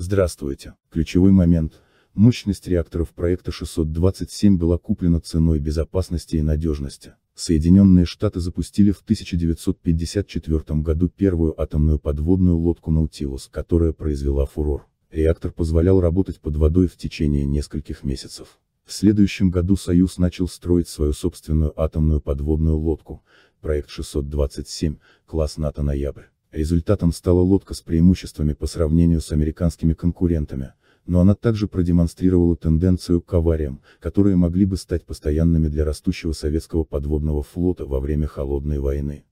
Здравствуйте. Ключевой момент. Мощность реакторов проекта 627 была куплена ценой безопасности и надежности. Соединенные Штаты запустили в 1954 году первую атомную подводную лодку «Наутилус», которая произвела фурор. Реактор позволял работать под водой в течение нескольких месяцев. В следующем году Союз начал строить свою собственную атомную подводную лодку, проект 627, класс НАТО «Ноябрь». Результатом стала лодка с преимуществами по сравнению с американскими конкурентами, но она также продемонстрировала тенденцию к авариям, которые могли бы стать постоянными для растущего советского подводного флота во время Холодной войны.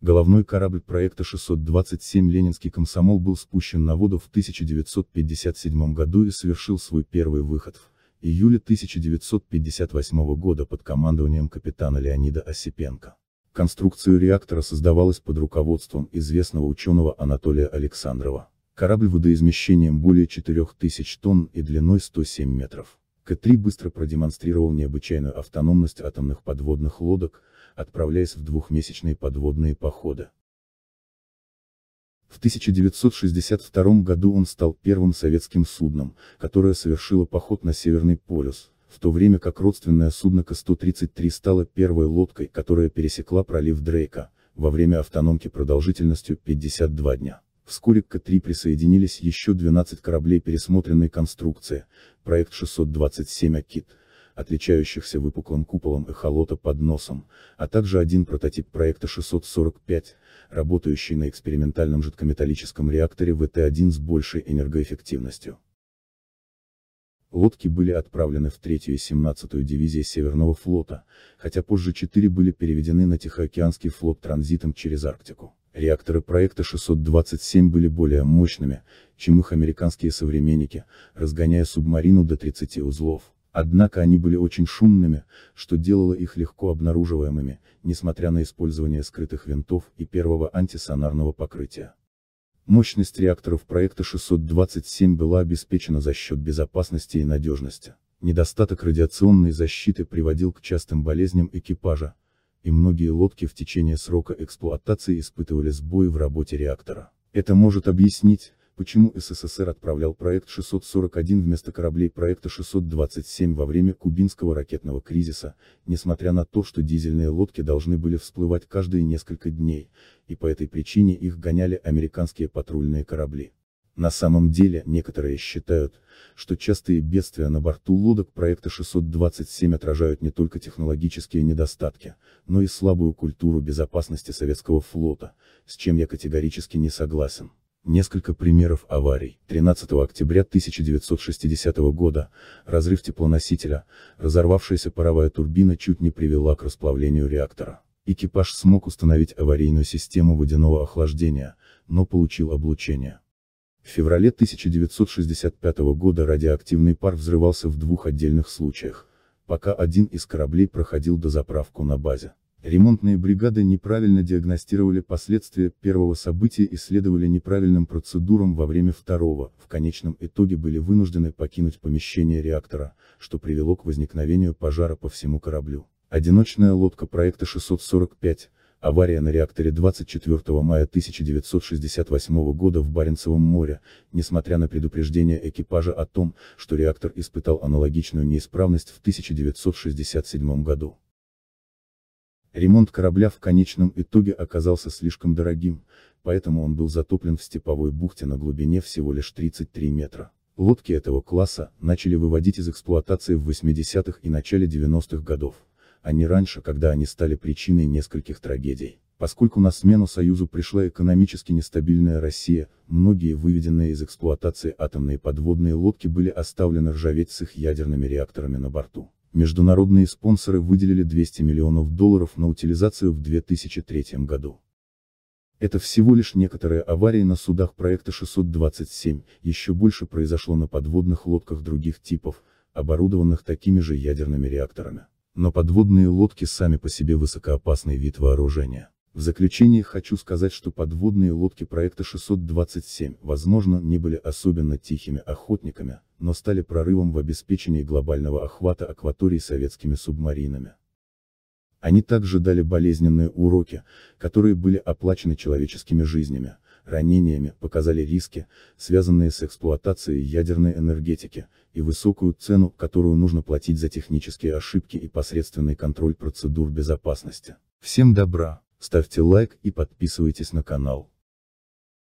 Головной корабль проекта 627 «Ленинский комсомол» был спущен на воду в 1957 году и совершил свой первый выход в июле 1958 года под командованием капитана Леонида Осипенко. Конструкция реактора создавалась под руководством известного ученого Анатолия Александрова. Корабль водоизмещением более 4000 тонн и длиной 107 метров. К-3 быстро продемонстрировал необычайную автономность атомных подводных лодок, отправляясь в двухмесячные подводные походы. В 1962 году он стал первым советским судном, которое совершило поход на Северный полюс, в то время как родственное судно К-133 стало первой лодкой, которая пересекла пролив Дрейка, во время автономки продолжительностью 52 дня. Вскоре к К-3 присоединились еще 12 кораблей пересмотренной конструкции, проект 627 «Акит», отличающихся выпуклым куполом эхолота под носом, а также один прототип проекта 645, работающий на экспериментальном жидкометаллическом реакторе ВТ-1 с большей энергоэффективностью. Лодки были отправлены в 3-ю и 17-ю дивизии Северного флота, хотя позже 4 были переведены на Тихоокеанский флот транзитом через Арктику. Реакторы проекта 627 были более мощными, чем их американские современники, разгоняя субмарину до 30 узлов. Однако они были очень шумными, что делало их легко обнаруживаемыми, несмотря на использование скрытых винтов и первого антисонарного покрытия. Мощность реакторов проекта 627 была обеспечена за счет безопасности и надежности. Недостаток радиационной защиты приводил к частым болезням экипажа, и многие лодки в течение срока эксплуатации испытывали сбои в работе реактора. Это может объяснить, почему СССР отправлял проект 641 вместо кораблей проекта 627 во время кубинского ракетного кризиса, несмотря на то, что дизельные лодки должны были всплывать каждые несколько дней, и по этой причине их гоняли американские патрульные корабли. На самом деле, некоторые считают, что частые бедствия на борту лодок проекта 627 отражают не только технологические недостатки, но и слабую культуру безопасности советского флота, с чем я категорически не согласен. Несколько примеров аварий. 13 октября 1960 года, разрыв теплоносителя, разорвавшаяся паровая турбина чуть не привела к расплавлению реактора. Экипаж смог установить аварийную систему водяного охлаждения, но получил облучение. В феврале 1965 года радиоактивный пар взрывался в двух отдельных случаях, пока один из кораблей проходил дозаправку на базе. Ремонтные бригады неправильно диагностировали последствия первого события и следовали неправильным процедурам во время второго, в конечном итоге были вынуждены покинуть помещение реактора, что привело к возникновению пожара по всему кораблю. Одиночная лодка проекта 645, авария на реакторе 24 мая 1968 года в Баренцевом море, несмотря на предупреждение экипажа о том, что реактор испытал аналогичную неисправность в 1967 году. Ремонт корабля в конечном итоге оказался слишком дорогим, поэтому он был затоплен в степовой бухте на глубине всего лишь 33 метра. Лодки этого класса начали выводить из эксплуатации в 80-х и начале 90-х годов, а не раньше, когда они стали причиной нескольких трагедий. Поскольку на смену Союзу пришла экономически нестабильная Россия, многие выведенные из эксплуатации атомные подводные лодки были оставлены ржаветь с их ядерными реакторами на борту. Международные спонсоры выделили 200 миллионов долларов на утилизацию в 2003 году. Это всего лишь некоторые аварии на судах проекта 627, еще больше произошло на подводных лодках других типов, оборудованных такими же ядерными реакторами. Но подводные лодки сами по себе высокоопасный вид вооружения. В заключение хочу сказать, что подводные лодки проекта 627, возможно, не были особенно тихими охотниками, но стали прорывом в обеспечении глобального охвата акваторий советскими субмаринами. Они также дали болезненные уроки, которые были оплачены человеческими жизнями, ранениями, показали риски, связанные с эксплуатацией ядерной энергетики, и высокую цену, которую нужно платить за технические ошибки и посредственный контроль процедур безопасности. Всем добра, ставьте лайк и подписывайтесь на канал.